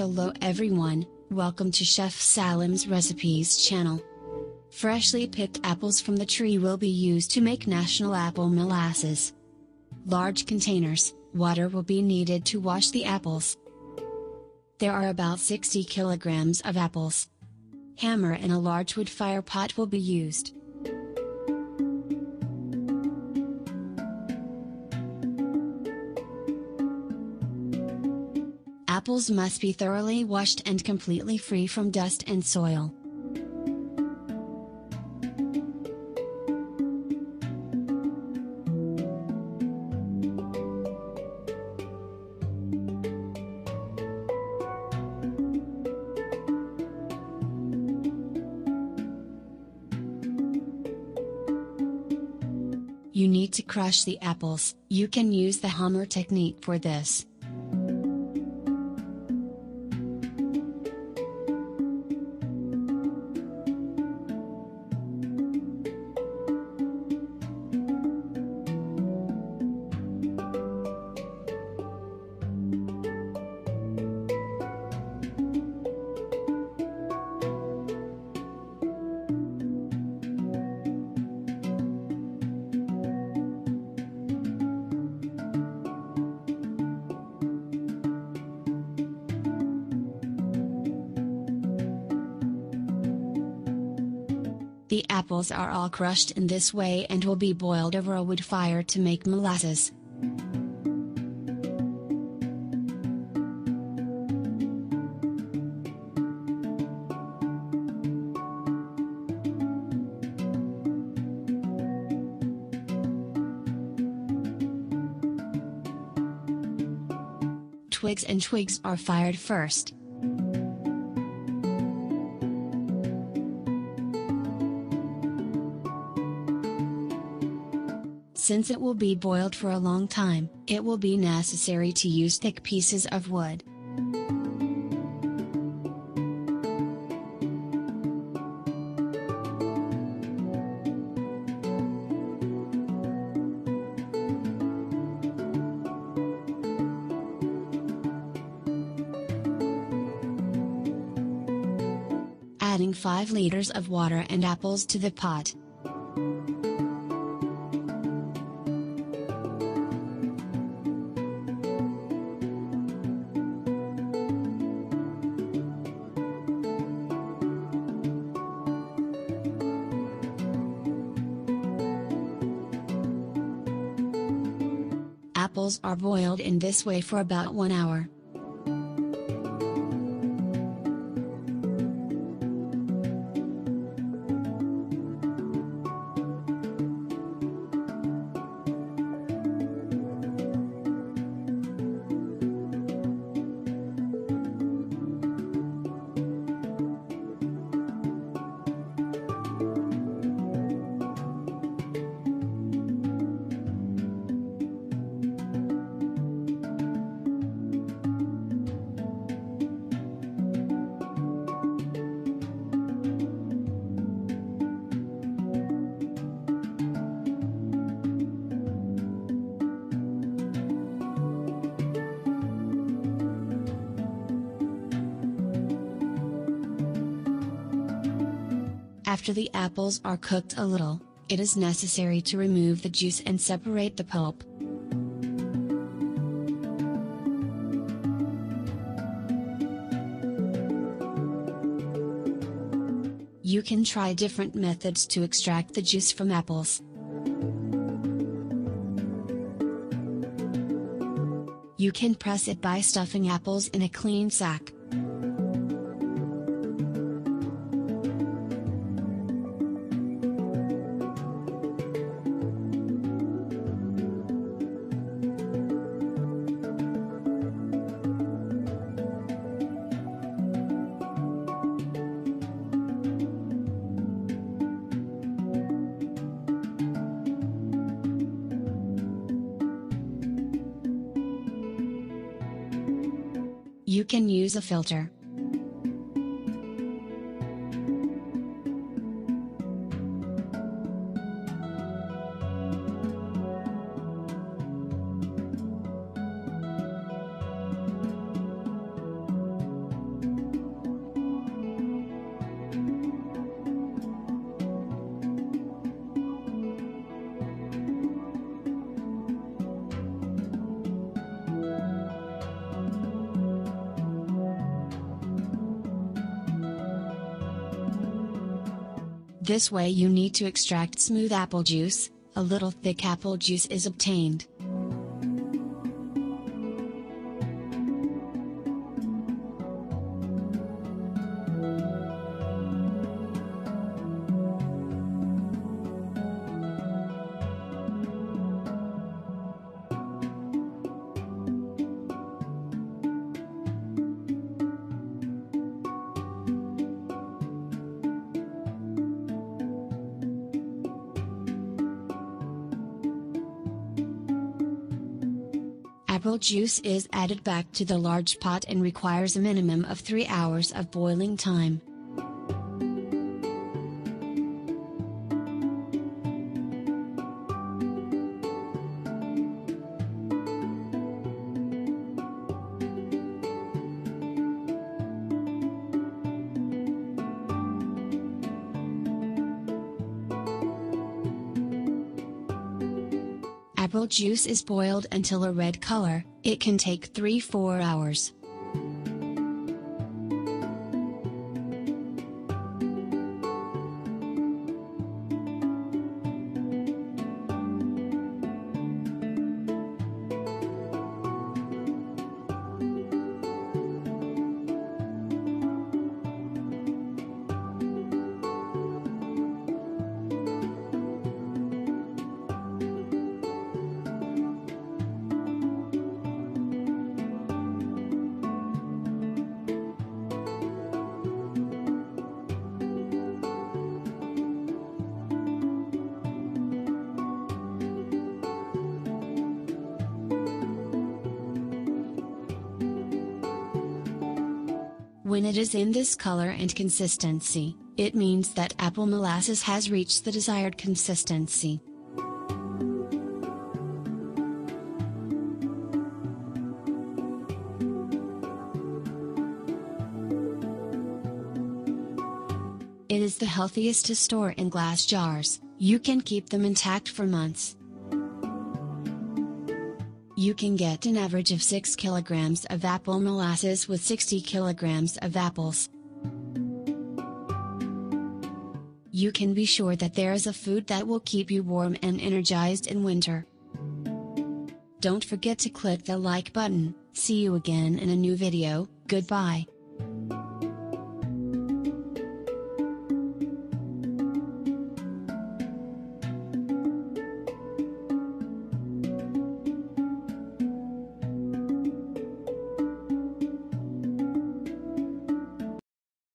Hello everyone, welcome to Chef Salim's Recipes channel. Freshly picked apples from the tree will be used to make national apple molasses. Large containers, water will be needed to wash the apples. There are about 60 kilograms of apples. Hammer and a large wood fire pot will be used. Apples must be thoroughly washed and completely free from dust and soil. You need to crush the apples, you can use the hammer technique for this. The apples are all crushed in this way and will be boiled over a wood fire to make molasses. Twigs and twigs are fired first. Since it will be boiled for a long time, it will be necessary to use thick pieces of wood. Adding 5 liters of water and apples to the pot. Apples are boiled in this way for about 1 hour. After the apples are cooked a little, it is necessary to remove the juice and separate the pulp. You can try different methods to extract the juice from apples. You can press it by stuffing apples in a clean sack. You can use a filter. This way you need to extract smooth apple juice, a little thick apple juice is obtained. Apple juice is added back to the large pot and requires a minimum of 3 hours of boiling time. Apple juice is boiled until a red color, it can take 3-4 hours. When it is in this color and consistency, it means that apple molasses has reached the desired consistency. It is the healthiest to store in glass jars, you can keep them intact for months. You can get an average of 6 kilograms of apple molasses with 60 kilograms of apples. You can be sure that there is a food that will keep you warm and energized in winter. Don't forget to click the like button, see you again in a new video, goodbye.